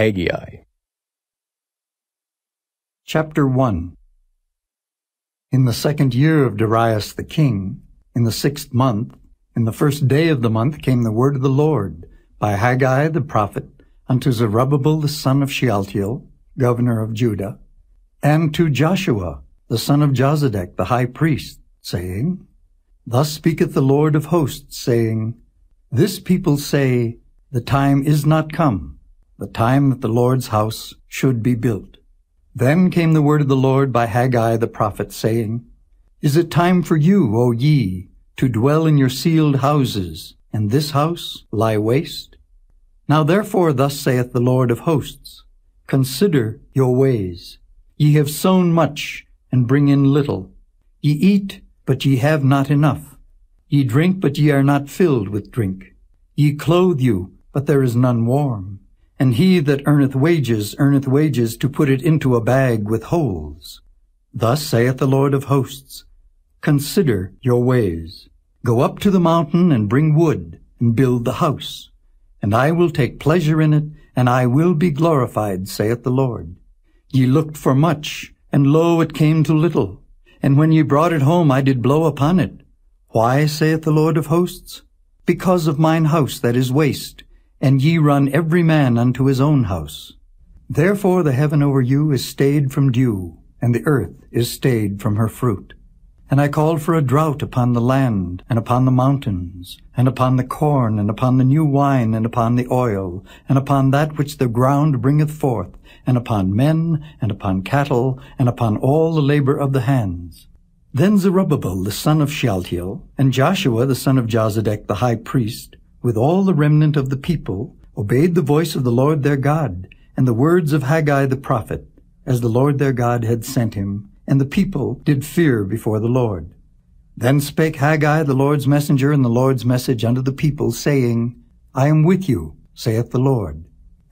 Haggai. Chapter 1 In the second year of Darius the king, in the sixth month, in the first day of the month came the word of the Lord by Haggai the prophet unto Zerubbabel the son of Shealtiel, governor of Judah, and to Joshua the son of Josedech the high priest, saying, Thus speaketh the Lord of hosts, saying, This people say, The time is not come, the time that the Lord's house should be built. Then came the word of the Lord by Haggai the prophet, saying, Is it time for you, O ye, to dwell in your cieled houses, and this house lie waste? Now therefore thus saith the Lord of hosts, Consider your ways. Ye have sown much, and bring in little. Ye eat, but ye have not enough. Ye drink, but ye are not filled with drink. Ye clothe you, but there is none warm. And he that earneth wages earneth wages to put it into a bag with holes. Thus saith the Lord of hosts, Consider your ways. Go up to the mountain and bring wood, and build the house. And I will take pleasure in it, and I will be glorified, saith the Lord. Ye looked for much, and lo, it came to little. And when ye brought it home, I did blow upon it. Why, saith the Lord of hosts? Because of mine house that is waste, and ye run every man unto his own house. Therefore the heaven over you is stayed from dew, and the earth is stayed from her fruit. And I called for a drought upon the land, and upon the mountains, and upon the corn, and upon the new wine, and upon the oil, and upon that which the ground bringeth forth, and upon men, and upon cattle, and upon all the labor of the hands. Then Zerubbabel the son of Shealtiel, and Joshua the son of Josedech the high priest, with all the remnant of the people, obeyed the voice of the Lord their God, and the words of Haggai the prophet, as the Lord their God had sent him, and the people did fear before the Lord. Then spake Haggai the Lord's messenger and the Lord's message unto the people, saying, I am with you, saith the Lord.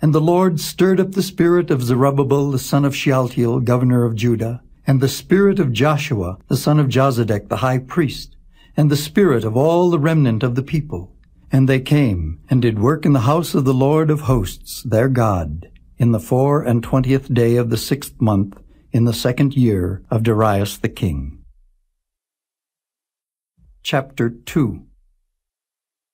And the Lord stirred up the spirit of Zerubbabel the son of Shealtiel, governor of Judah, and the spirit of Joshua the son of Josedech the high priest, and the spirit of all the remnant of the people. And they came, and did work in the house of the Lord of hosts, their God, in the four and twentieth day of the sixth month, in the second year of Darius the king. Chapter 2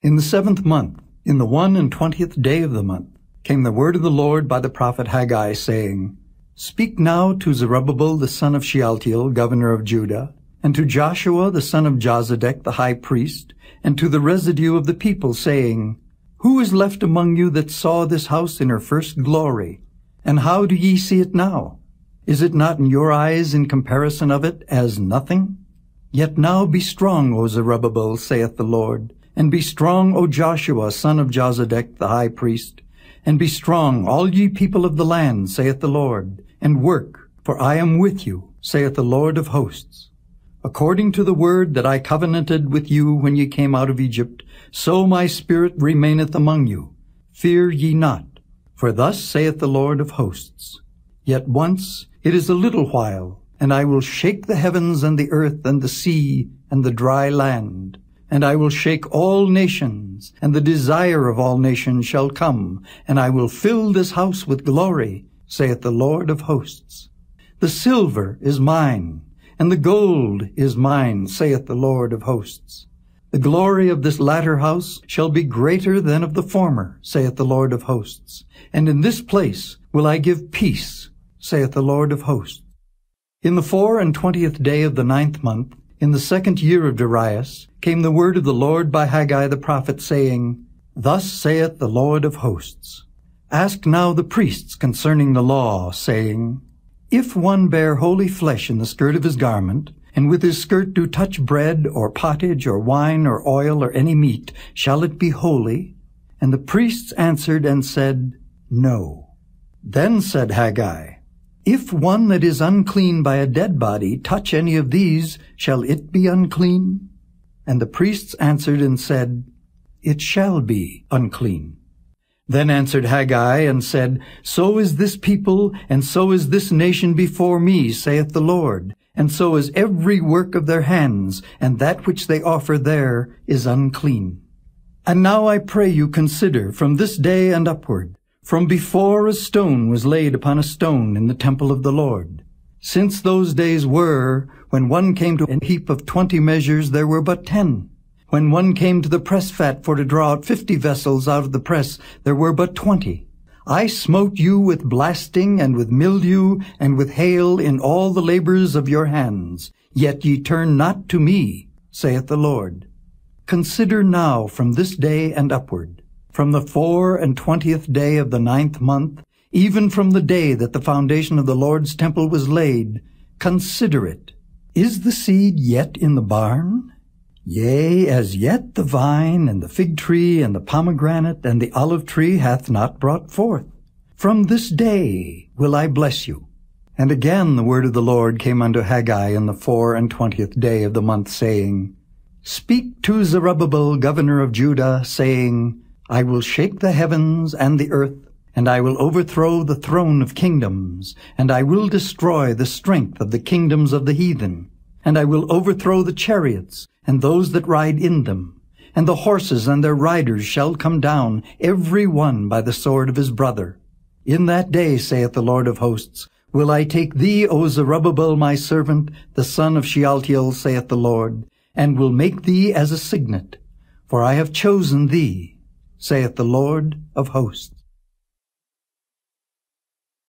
In the seventh month, in the one and twentieth day of the month, came the word of the Lord by the prophet Haggai, saying, Speak now to Zerubbabel the son of Shealtiel, governor of Judah, and to Joshua the son of Josedech the high priest, and to the residue of the people, saying, Who is left among you that saw this house in her first glory? And how do ye see it now? Is it not in your eyes in comparison of it as nothing? Yet now be strong, O Zerubbabel, saith the Lord, and be strong, O Joshua, son of Josedech, the high priest, and be strong, all ye people of the land, saith the Lord, and work, for I am with you, saith the Lord of hosts. According to the word that I covenanted with you when ye came out of Egypt, so my spirit remaineth among you. Fear ye not, for thus saith the Lord of hosts. Yet once it is a little while, and I will shake the heavens and the earth and the sea and the dry land. And I will shake all nations, and the desire of all nations shall come, and I will fill this house with glory, saith the Lord of hosts. The silver is mine, and the gold is mine, saith the Lord of hosts. The glory of this latter house shall be greater than of the former, saith the Lord of hosts. And in this place will I give peace, saith the Lord of hosts. In the four and twentieth day of the ninth month, in the second year of Darius, came the word of the Lord by Haggai the prophet, saying, Thus saith the Lord of hosts, Ask now the priests concerning the law, saying, If one bear holy flesh in the skirt of his garment, and with his skirt do touch bread, or pottage, or wine, or oil, or any meat, shall it be holy? And the priests answered and said, No. Then said Haggai, if one that is unclean by a dead body touch any of these, shall it be unclean? And the priests answered and said, It shall be unclean. Then answered Haggai and said, So is this people, and so is this nation before me, saith the Lord, and so is every work of their hands, and that which they offer there is unclean. And now I pray you consider from this day and upward, from before a stone was laid upon a stone in the temple of the Lord. Since those days were, when one came to a heap of twenty measures, there were but ten. When one came to the press fat for to draw out fifty vessels out of the press, there were but twenty. I smote you with blasting and with mildew and with hail in all the labors of your hands. Yet ye turn not to me, saith the Lord. Consider now from this day and upward, from the four and twentieth day of the ninth month, even from the day that the foundation of the Lord's temple was laid, consider it. Is the seed yet in the barn? Yea, as yet the vine and the fig tree and the pomegranate and the olive tree hath not brought forth. From this day will I bless you. And again the word of the Lord came unto Haggai in the four and twentieth day of the month, saying, Speak to Zerubbabel, governor of Judah, saying, I will shake the heavens and the earth, and I will overthrow the throne of kingdoms, and I will destroy the strength of the kingdoms of the heathen, and I will overthrow the chariots, and those that ride in them, and the horses and their riders shall come down, every one by the sword of his brother. In that day, saith the Lord of hosts, will I take thee, O Zerubbabel, my servant, the son of Shealtiel, saith the Lord, and will make thee as a signet, for I have chosen thee, saith the Lord of hosts.